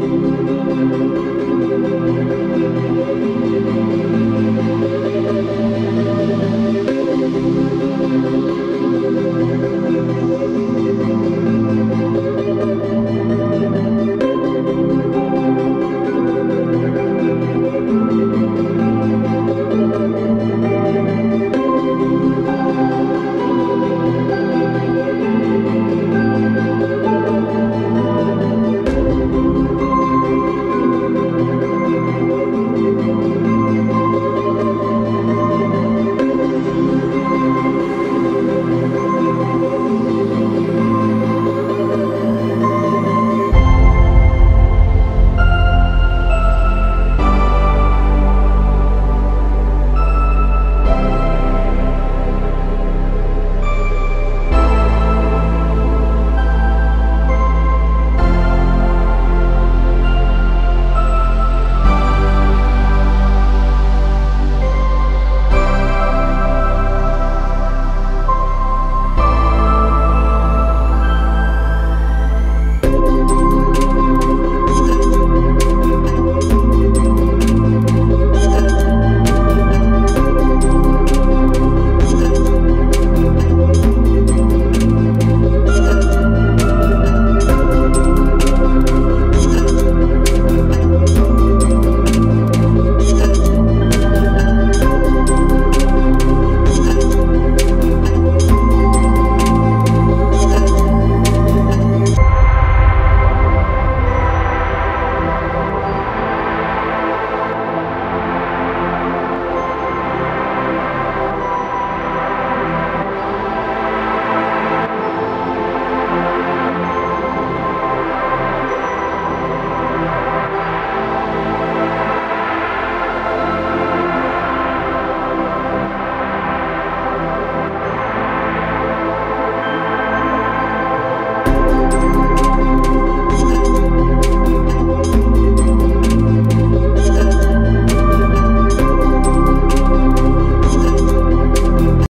you.